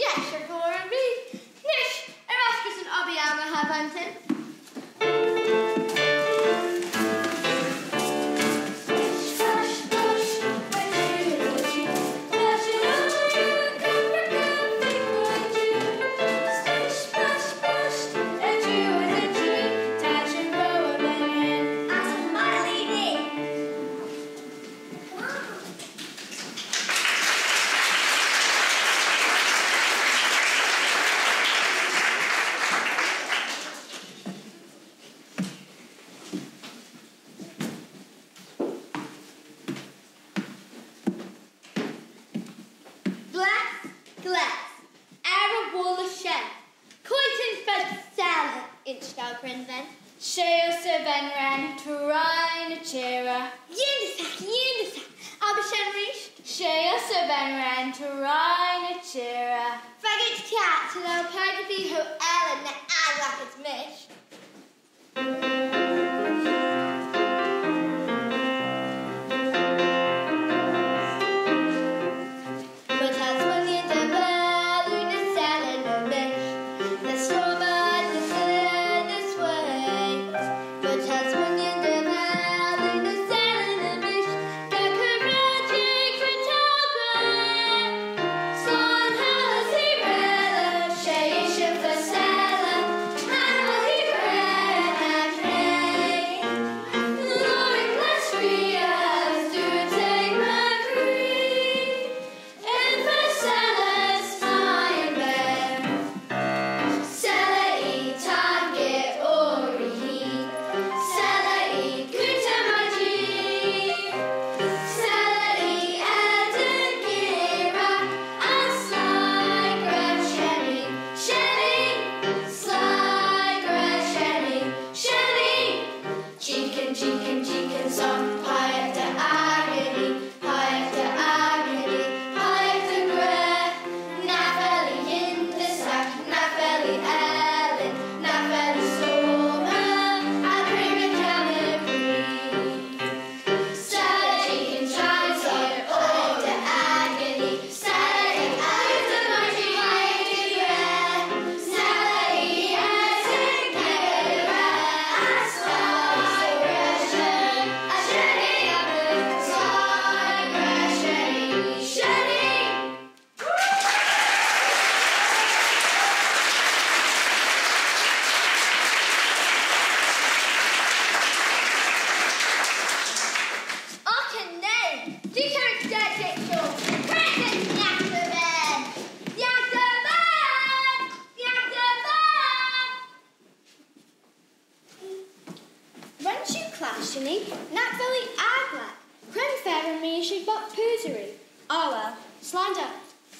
jäscher på en bit. Nisch, Erasmus och Obiama Havanten. Phew,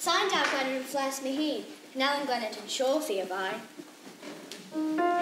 Signed out by Flas Maheen, now I'm Gwenyn and Shawfee of I.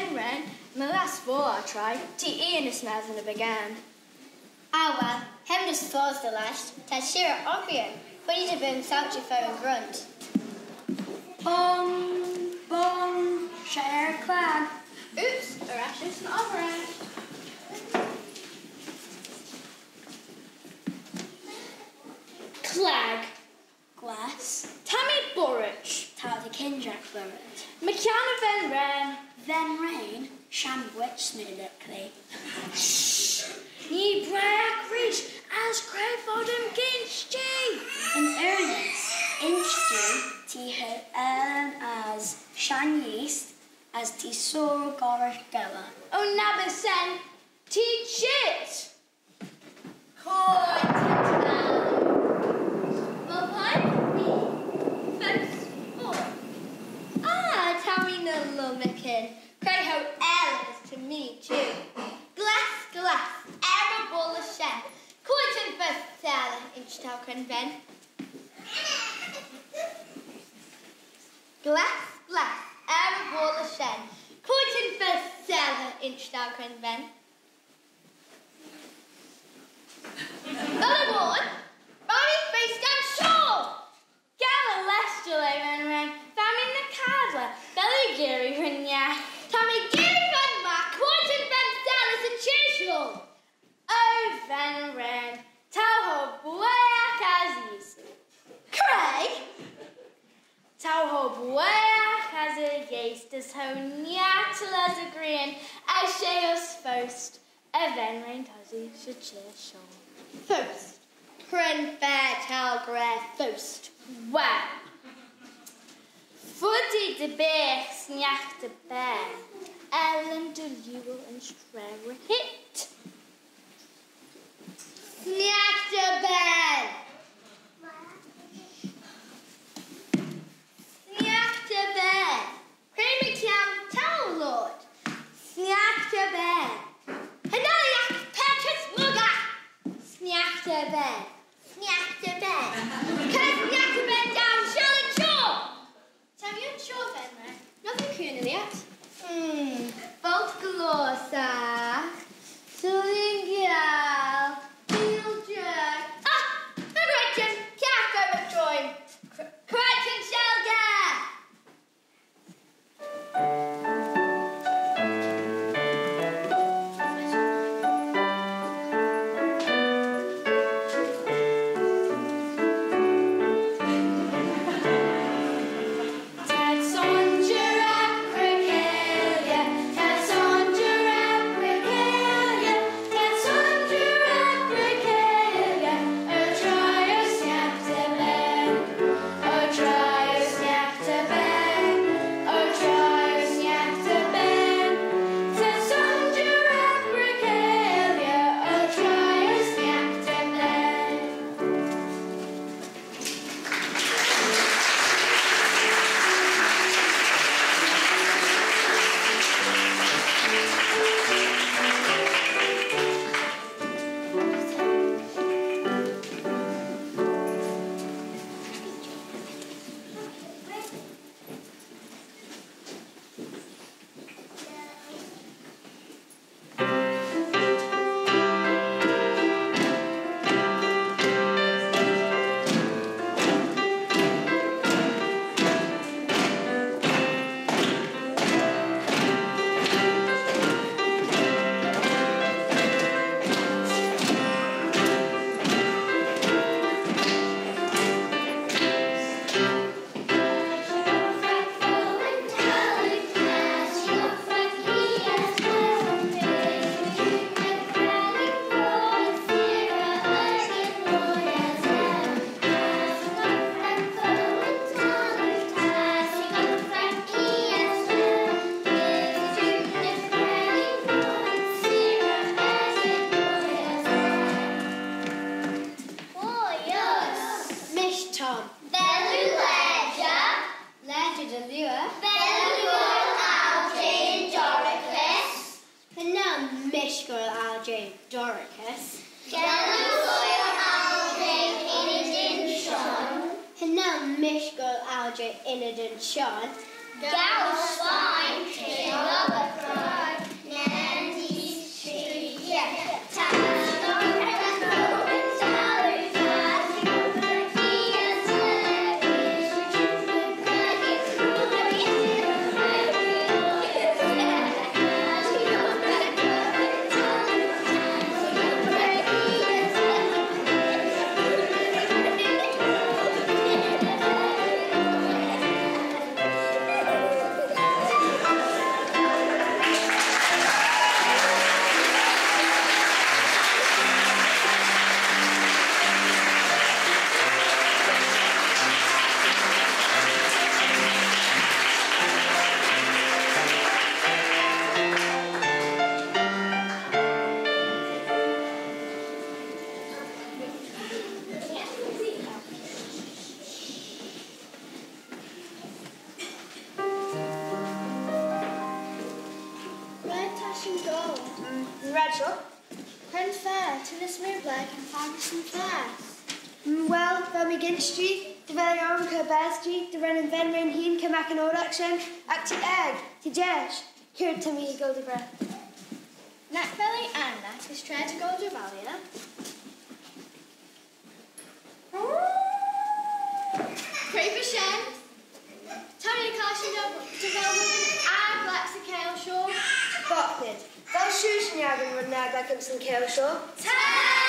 Enren, my last four I tried. T Ian is now than it began. Ah well, hem just falls the last. Ta shira opium. Put it to boom south your phone grunt. Bong, bong, share clan. Oops, a rash is not a. Clag, Glass. Tammy Burrich, Ta the Kinjack Burret. McCann Van Ren, Then rain. Shambwich snidically. Ye Brack Reach, as Crayfordham Ginsty. In earnest, inch ti her Ellen as Shan yeast as ti sore gorish goa. Oh, Nabisen, teach it. Coy, To me, too. Glass, glass, ball of shen. Coitin first salad, inch token ben. Glass, glass, ball of shen. Coitin first salad, inch token ben. Bellyborn, Bonnie Space Gun Shaw! Shaw. First. Pren Fair Tal Graf First. Wow. Footy de bear, snack de bear. Ellen de Lewel and Strara hit. Snack de bear. Snack de bear. Creamy Snack de bear. Snack de bear. Can snack de bear down Shelley Shaw. Tell me I'm sure then, man. Nothing cool yet. Hmm. Bolt glossa. Sulingial. Sean. Gallagher. trash. Here, Timmy Gildebrand. Natbelly and Nat is trash Gildevalia. Creepershen. Tony Carson development and Lexi Kelshaw. Botnid. Fel siws ni agen fod nag ag ymsyn Kelshaw. Tara!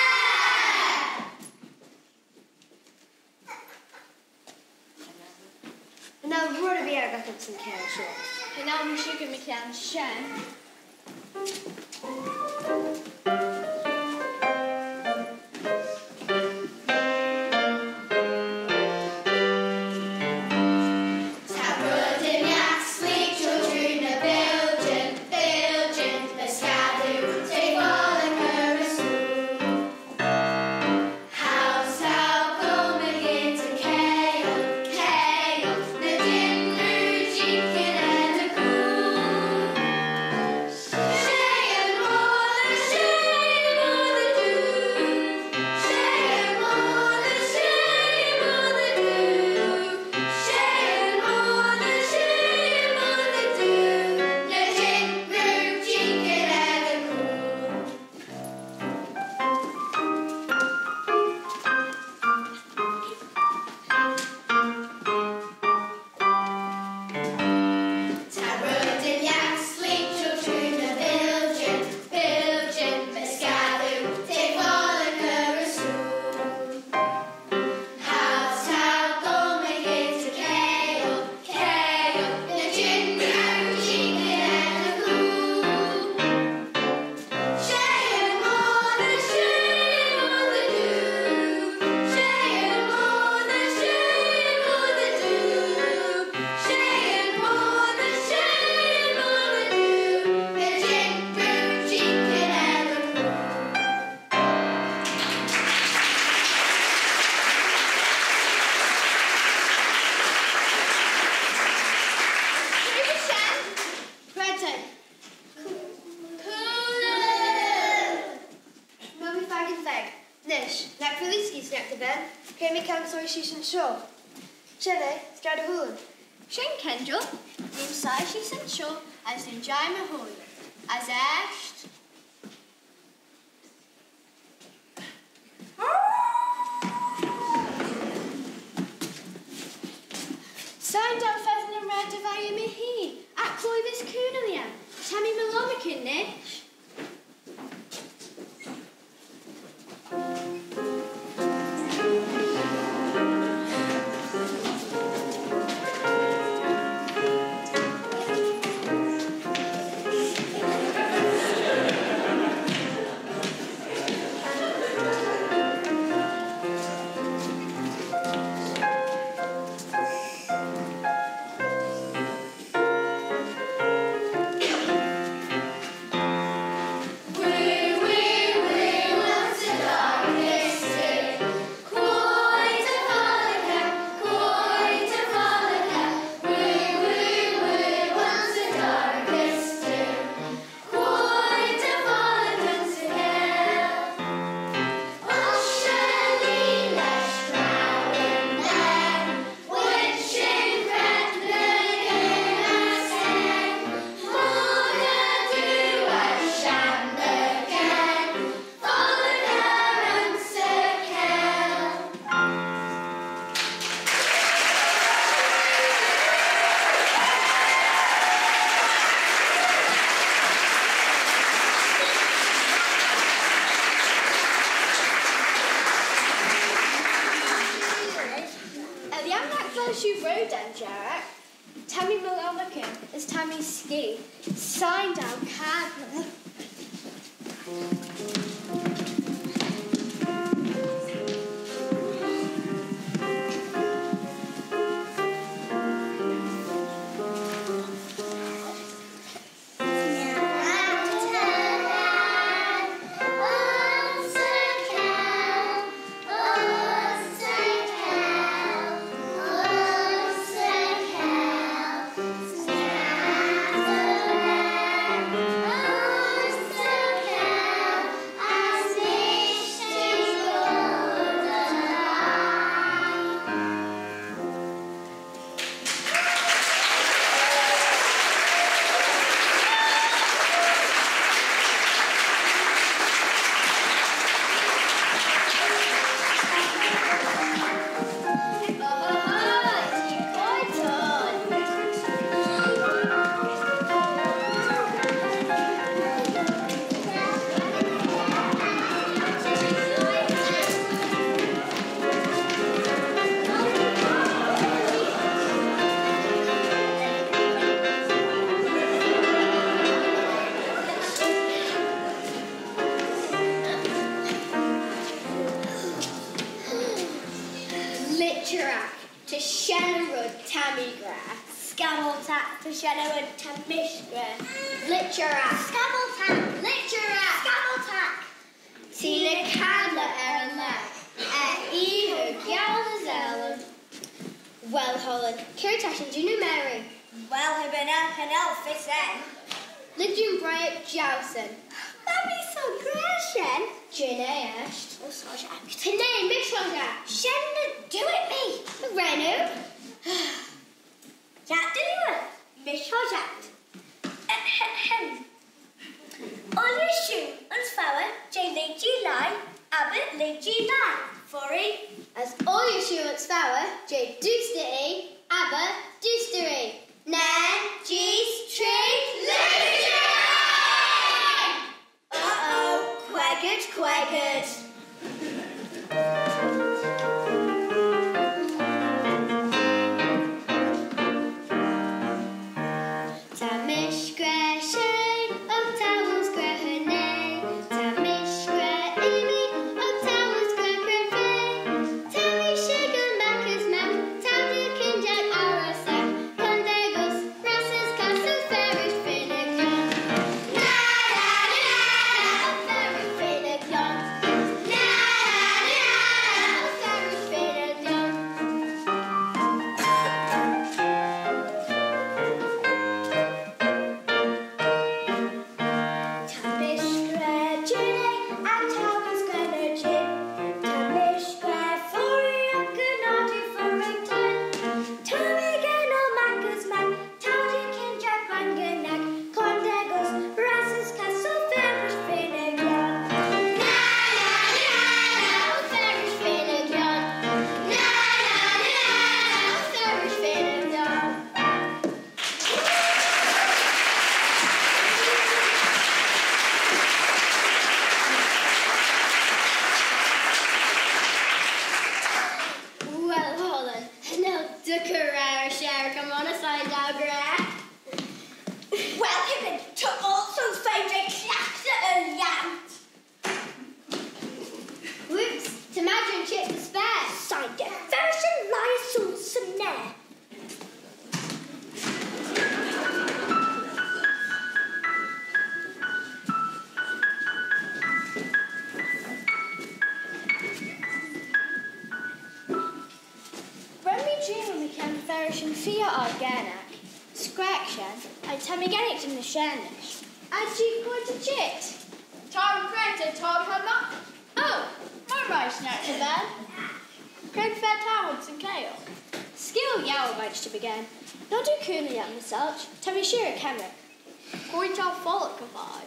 Now, Rory Bear got some cash. Helal shaking ümüken şen.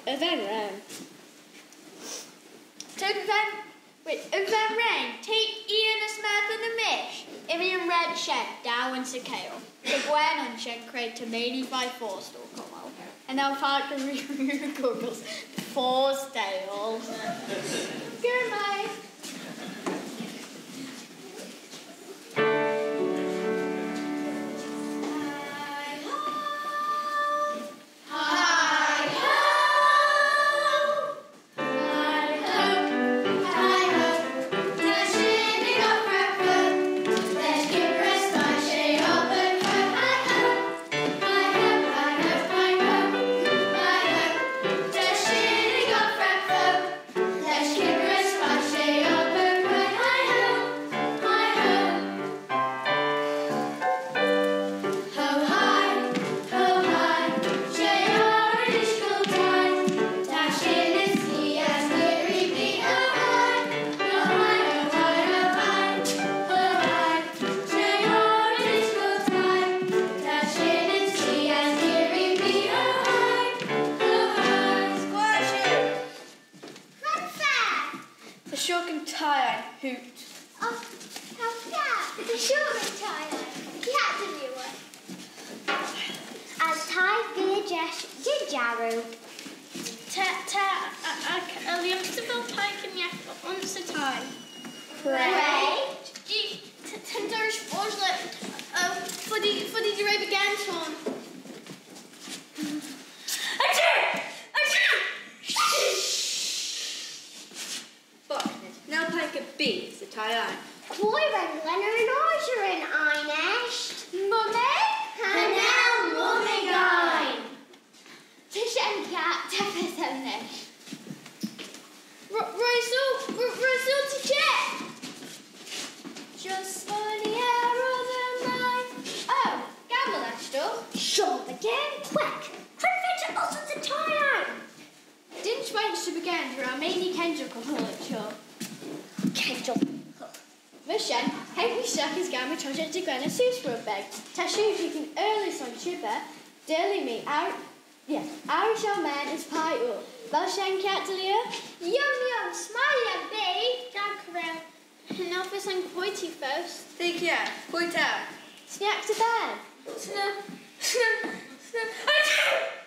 Event rain. Take event. Wait, event rain. Take Ian a smell and the mish. Ian red shed down in Sicale. The Gwen and shed create to mainly by four store Cromwell. And now park the Google's four stale. Goodbye. man is Pyro. Bashan Kertelier? Yum yum, smiley and bay. And now for some Poitie first. Take care. Poita. Sniak to bed. Snip, snip, snip.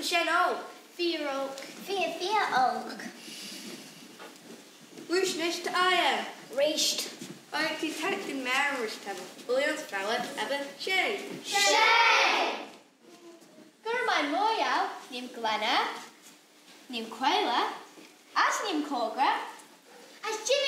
Michelle ook. Vier ook. Vier, vier ook. Roest nest eieren. Roest. Wij kijken de meer roest hebben. Wil je? Shay. Shay. Kunnen mijn mooie, neem Glenna, neem Quayla, As neem Koga, As. Jim.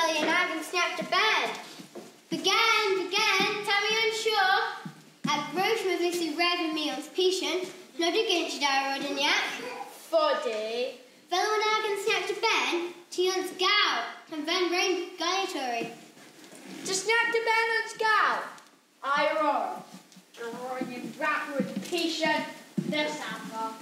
Billy and been snapped to bed. Began, began, Tommy on shore. At Bruce with Missy Raven Meals patient, not against you, Dara Rodiniak. 40. Fellow and been snapped a ben, Tion's gal. and Van Rain Gallatory. To snap to bed on scow. I roar. Roar you with patient, the sample.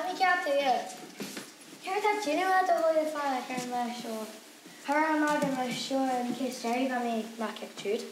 Let me count to you. Here's 지내마다 보이파 그런 쇼. 하루나 그런 쇼 in case Jerry got me not captured.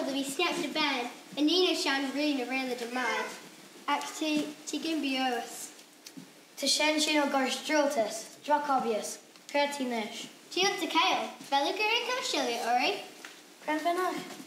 saw that we snapped a band, and Nina shone green around the demise. Acti tigimbioris. Tishenshino gorstriltis, dracobius, curtinish. Tiot the kale, velucarica, shili ori. Cranfinash.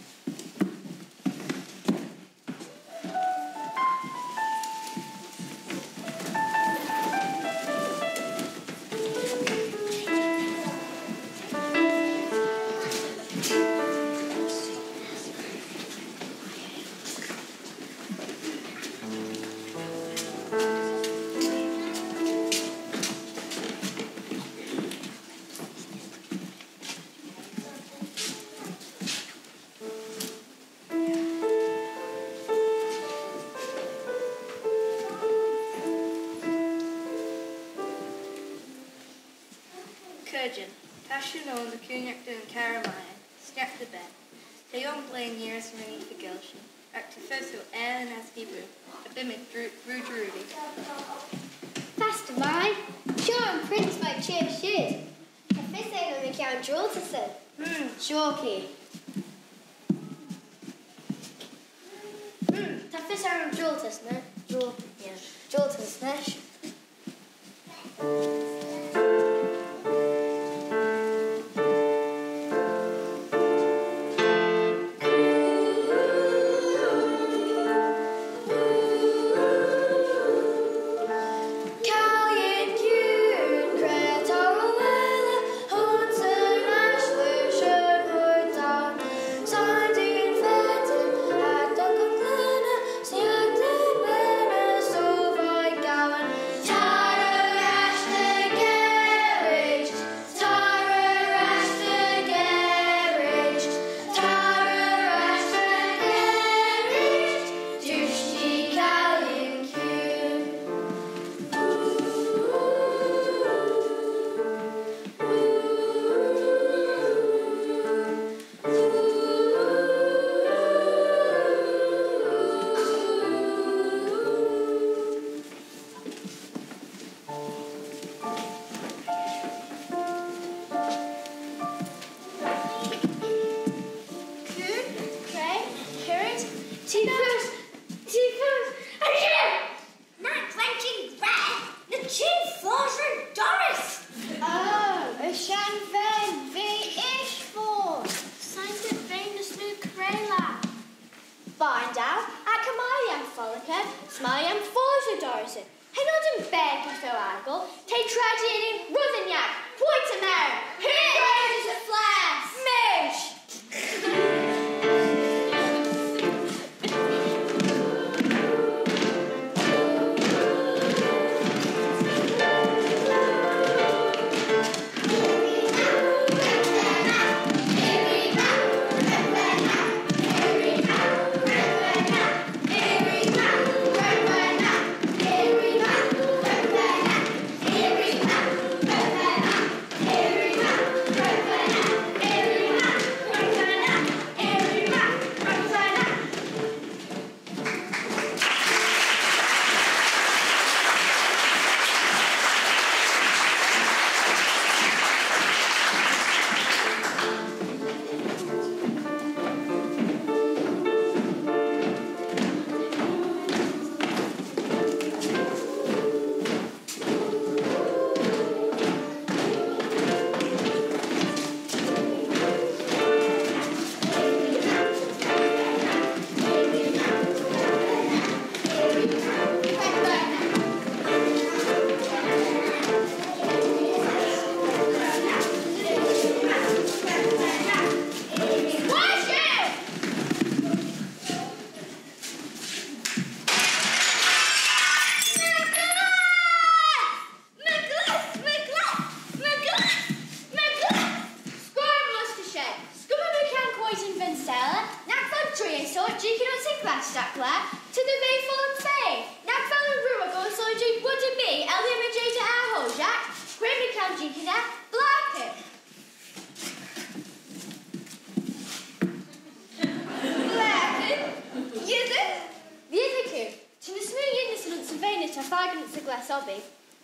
Cw. Ti'n ysmyn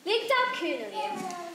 ydyn sy'n sy'n